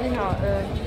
Genau, äh,